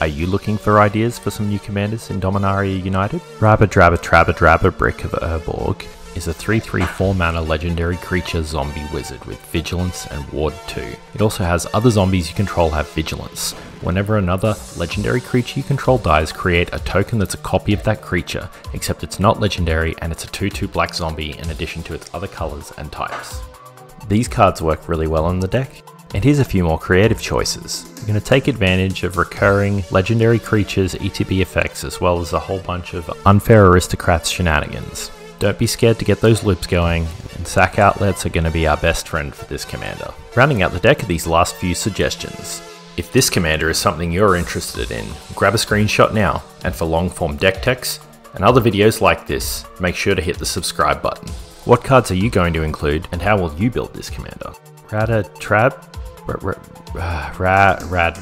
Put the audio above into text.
Are you looking for ideas for some new commanders in Dominaria United? Rabba Drabba Trabba Drabba Brick of Urborg is a 3-3-4 mana legendary creature zombie wizard with Vigilance and Ward 2. It also has other zombies you control have Vigilance. Whenever another legendary creature you control dies, create a token that's a copy of that creature, except it's not legendary and it's a 2-2 black zombie in addition to its other colours and types. These cards work really well in the deck, and here's a few more creative choices. We're going to take advantage of recurring legendary creatures ETB effects as well as a whole bunch of unfair aristocrats shenanigans. Don't be scared to get those loops going, and sack outlets are going to be our best friend for this commander. Rounding out the deck are these last few suggestions. If this commander is something you're interested in, grab a screenshot now, and for long form deck techs and other videos like this, make sure to hit the subscribe button. What cards are you going to include, and how will you build this commander? Rada Trab? Rad, rad,